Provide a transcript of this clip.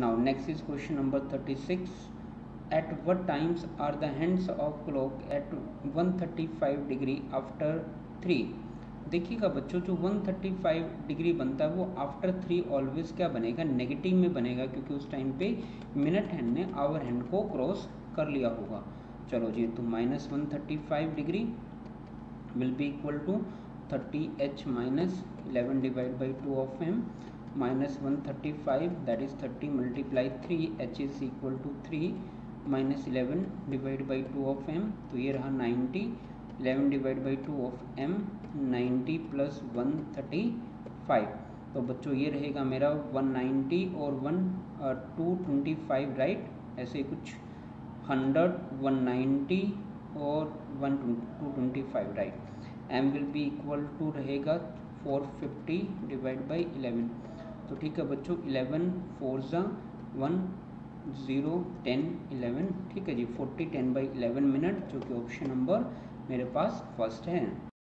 now, next is question number 36 at what times are the hands of clock at 135 degree after 3 देखिएगा बच्चों, जो 135 degree बनता है, वो आफ्टर थ्री ऑलवेज क्या बनेगा? नेगेटिव में बनेगा, क्योंकि उस टाइम पे मिनट हैंड ने आवर हैंड को क्रॉस कर लिया होगा। चलो जी तो minus one degree will be equal to thirty H minus eleven divide by two of M minus one thirty five that is thirty multiply three H is equal to three minus eleven divide by two of M तो ये रहा ninety eleven divide by two of M ninety plus one thirty five तो बच्चों, ये रहेगा मेरा one ninety और one two twenty five right ऐसे कुछ हंड्रेड वन नाइन्टी और one two twenty five right M will be equal to रहेगा four fifty divide by eleven तो ठीक है बच्चों इलेवन फोर ज़ा वन ज़ीरो टेन इलेवन ठीक है जी forty ten by eleven minute जो कि ऑप्शन नंबर मेरे पास फ़र्स्ट है।